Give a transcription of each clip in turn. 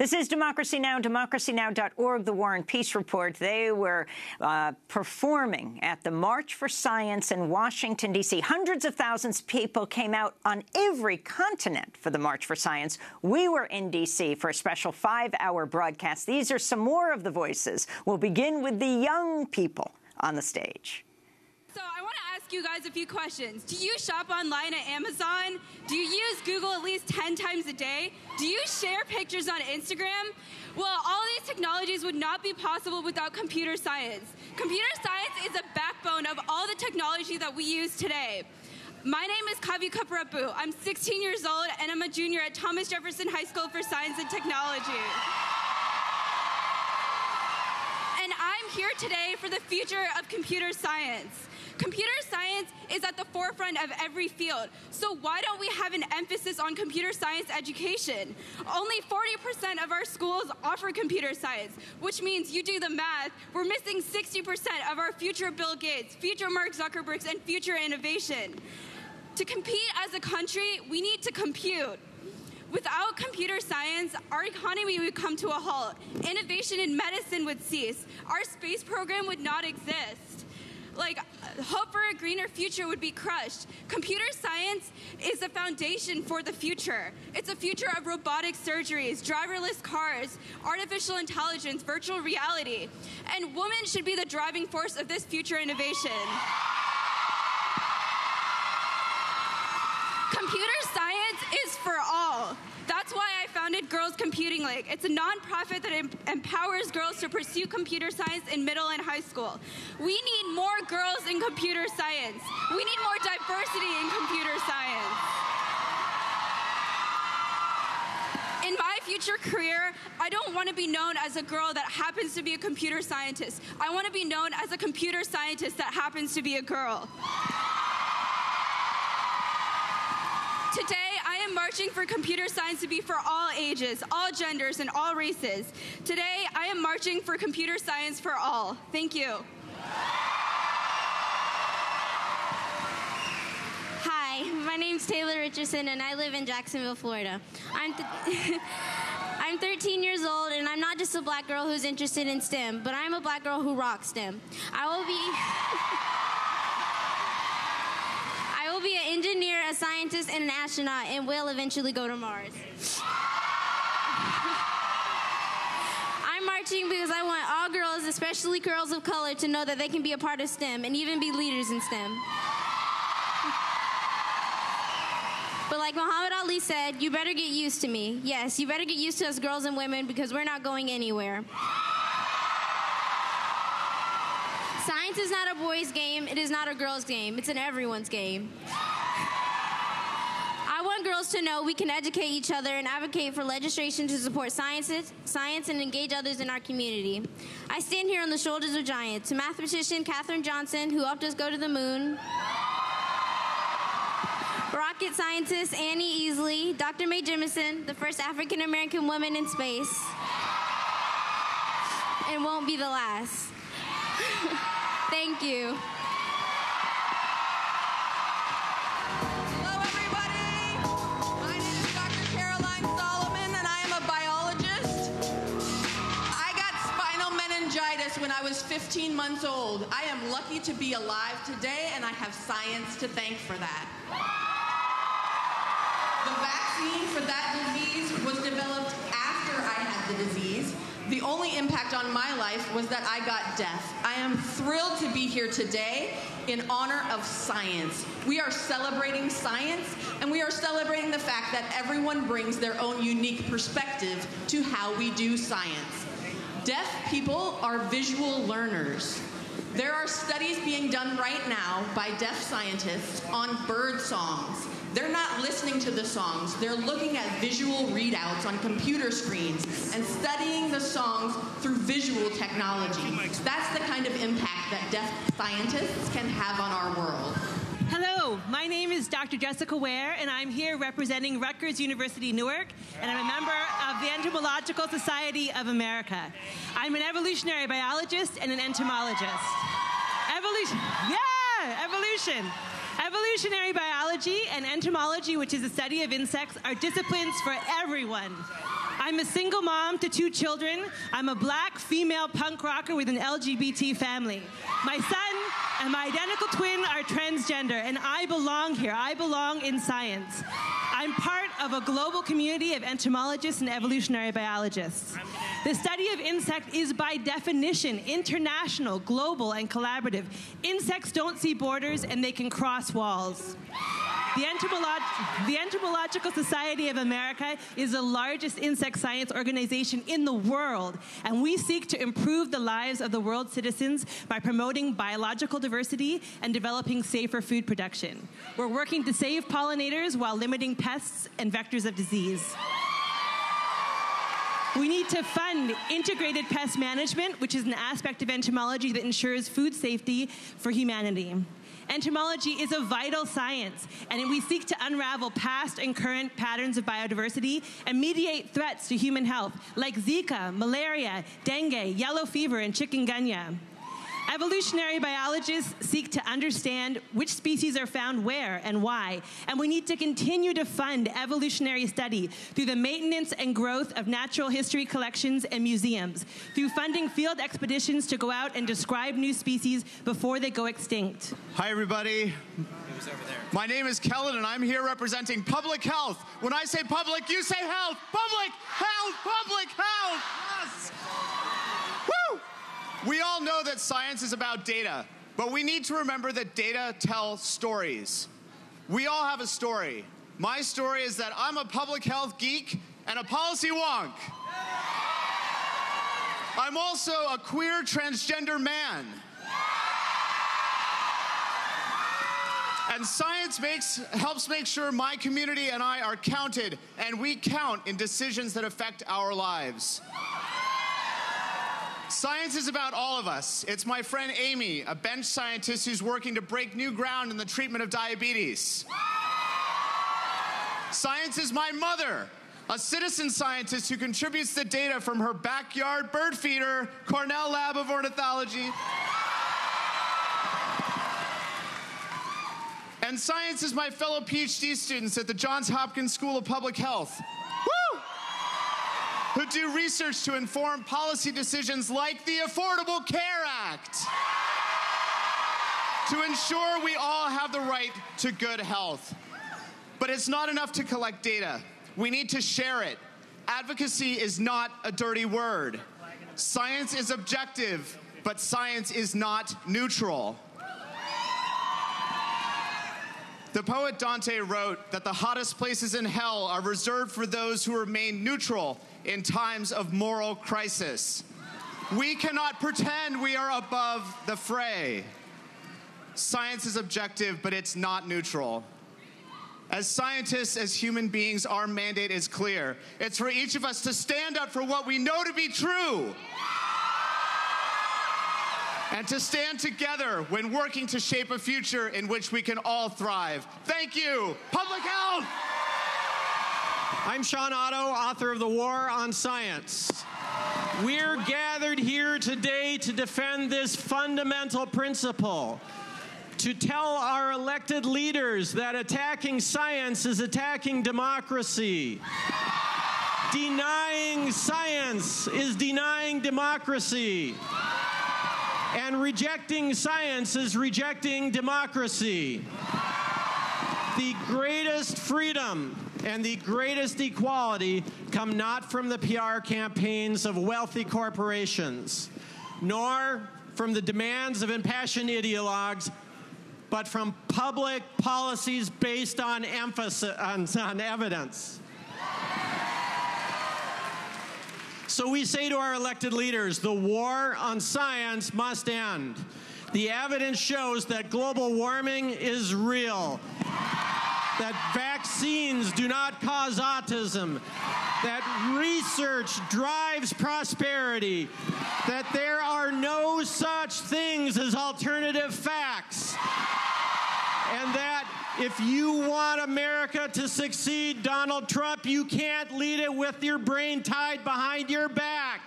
This is Democracy Now!, democracynow.org, the War and Peace Report. They were uh, performing at the March for Science in Washington, D.C. Hundreds of thousands of people came out on every continent for the March for Science. We were in D.C. for a special five-hour broadcast. These are some more of the voices. We'll begin with the young people on the stage. So I want to ask you guys a few questions. Do you shop online at Amazon? Do you use Google at least 10 times a day? Do you share pictures on Instagram? Well, all these technologies would not be possible without computer science. Computer science is a backbone of all the technology that we use today. My name is Kavya Kopparapu. I'm 16 years old and I'm a junior at Thomas Jefferson High School for Science and Technology. And I'm here today for the future of computer science. Computer science is at the forefront of every field. So why don't we have an emphasis on computer science education? Only 40% of our schools offer computer science, which means you do the math, we're missing 60% of our future Bill Gates, future Mark Zuckerbergs, and future innovation. To compete as a country, we need to compute. Without computer science, our economy would come to a halt. Innovation in medicine would cease. Our space program would not exist like hope for a greener future would be crushed. Computer science is the foundation for the future. It's a future of robotic surgeries, driverless cars, artificial intelligence, virtual reality. And women should be the driving force of this future innovation. Computer science is for all. That's why I founded Girls Computing League. It's a nonprofit that em empowers girls to pursue computer science in middle and high school. We need girls in computer science. We need more diversity in computer science. In my future career, I don't want to be known as a girl that happens to be a computer scientist. I want to be known as a computer scientist that happens to be a girl. Today, I am marching for computer science to be for all ages, all genders, and all races. Today, I am marching for computer science for all. Thank you. Hi, my name's Taylor Richardson, and I live in Jacksonville, Florida. I'm, I'm 13 years old, and I'm not just a black girl who's interested in STEM, but I'm a black girl who rocks STEM. I will be. I will be an engineer, a scientist, and an astronaut, and will eventually go to Mars. I'm marching because I want all girls, especially girls of color, to know that they can be a part of STEM and even be leaders in STEM. But like Muhammad Ali said, you better get used to me. Yes, you better get used to us girls and women because we're not going anywhere. Science is not a boys' game. It is not a girls' game. It's an everyone's game. I want girls to know we can educate each other and advocate for legislation to support sciences, science and engage others in our community. I stand here on the shoulders of giants. Mathematician Katherine Johnson, who helped us go to the moon. Rocket scientist Annie Easley, Dr. Mae Jemison, the first African American woman in space, and won't be the last. Thank you. Hello, everybody. My name is Dr. Caroline Solomon, and I am a biologist. I got spinal meningitis when I was 15 months old. I am lucky to be alive today, and I have science to thank for that. Vaccine for that disease was developed after I had the disease. The only impact on my life was that I got deaf. I am thrilled to be here today in honor of science. We are celebrating science and we are celebrating the fact that everyone brings their own unique perspective to how we do science. Deaf people are visual learners. There are studies being done right now by deaf scientists on bird songs they're not listening to the songs. They're looking at visual readouts on computer screens and studying the songs through visual technology. That's the kind of impact that deaf scientists can have on our world. Hello, my name is Dr. Jessica Ware, and I'm here representing Rutgers University Newark, and I'm a member of the Entomological Society of America. I'm an evolutionary biologist and an entomologist. Evolution, yeah, evolution. Evolutionary biology and entomology, which is the study of insects, are disciplines for everyone. I'm a single mom to two children. I'm a black female punk rocker with an LGBT family. My son and my identical twin are transgender, and I belong here. I belong in science. I'm part of a global community of entomologists and evolutionary biologists. The study of insect is by definition international, global, and collaborative. Insects don't see borders and they can cross walls. The, Entomolog- the, Entomological Society of America is the largest insect science organization in the world, and we seek to improve the lives of the world's citizens by promoting biological diversity and developing safer food production. We're working to save pollinators while limiting pests and vectors of disease. We need to fund integrated pest management, which is an aspect of entomology that ensures food safety for humanity. Entomology is a vital science, and we seek to unravel past and current patterns of biodiversity and mediate threats to human health like Zika, malaria, dengue, yellow fever, and chikungunya. Evolutionary biologists seek to understand which species are found where and why, and we need to continue to fund evolutionary study through the maintenance and growth of natural history collections and museums, through funding field expeditions to go out and describe new species before they go extinct. Hi, everybody. My name is Kellan, and I'm here representing public health. When I say public, you say health. Public health, public health. Yes. We all know that science is about data, but we need to remember that data tell stories. We all have a story. My story is that I'm a public health geek and a policy wonk. I'm also a queer transgender man. And science makes, helps make sure my community and I are counted, and we count in decisions that affect our lives. Science is about all of us. It's my friend Amy, a bench scientist who's working to break new ground in the treatment of diabetes. Science is my mother, a citizen scientist who contributes the data from her backyard bird feeder, Cornell Lab of Ornithology. And science is my fellow PhD students at the Johns Hopkins School of Public Health. Who do research to inform policy decisions like the Affordable Care Act to ensure we all have the right to good health. But it's not enough to collect data. We need to share it. Advocacy is not a dirty word. Science is objective, but science is not neutral. The poet Dante wrote that the hottest places in hell are reserved for those who remain neutral in times of moral crisis. We cannot pretend we are above the fray. Science is objective, but it's not neutral. As scientists, as human beings, our mandate is clear. It's for each of us to stand up for what we know to be true and to stand together when working to shape a future in which we can all thrive. Thank you. Public health. I'm Shawn Otto, author of The War on Science. We're gathered here today to defend this fundamental principle. To tell our elected leaders that attacking science is attacking democracy. Denying science is denying democracy. And rejecting science is rejecting democracy. The greatest freedom and the greatest equality come not from the PR campaigns of wealthy corporations, nor from the demands of impassioned ideologues, but from public policies based on emphasis on, on evidence. So we say to our elected leaders the war on science must end. The evidence shows that global warming is real, that vaccines do not cause autism, that research drives prosperity, that there are no such things as alternative facts, and that if you want America to succeed, Donald Trump, you can't lead it with your brain tied behind your back.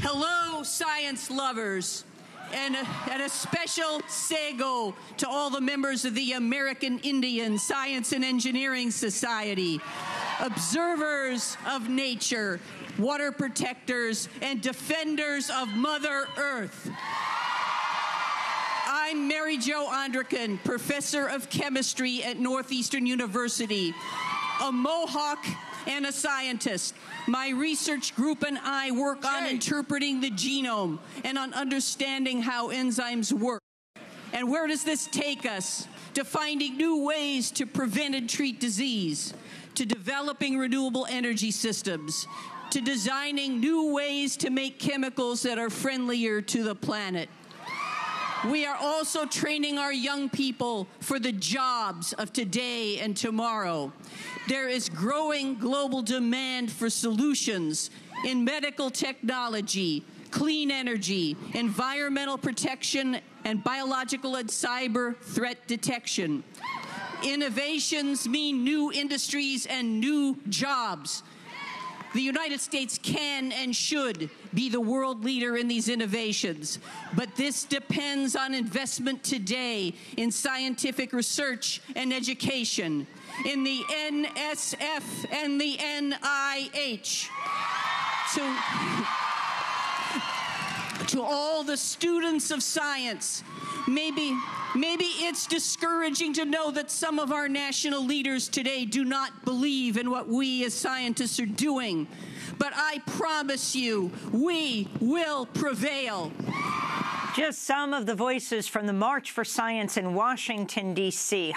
Hello, science lovers. And a, and a special sago to all the members of the American Indian Science and Engineering Society, observers of nature, water protectors, and defenders of Mother Earth. I'm Mary Jo Ondrechen, professor of chemistry at Northeastern University, a Mohawk and a scientist. My research group and I work on interpreting the genome and on understanding how enzymes work. And where does this take us? To finding new ways to prevent and treat disease, to developing renewable energy systems, to designing new ways to make chemicals that are friendlier to the planet. We are also training our young people for the jobs of today and tomorrow. There is growing global demand for solutions in medical technology, clean energy, environmental protection, and biological and cyber threat detection. Innovations mean new industries and new jobs. The United States can and should be the world leader in these innovations, but this depends on investment today in scientific research and education, in the NSF and the NIH. To, to all the students of science, maybe Maybe it's discouraging to know that some of our national leaders today do not believe in what we as scientists are doing. But I promise you, we will prevail. Just some of the voices from the March for Science in Washington, D.C.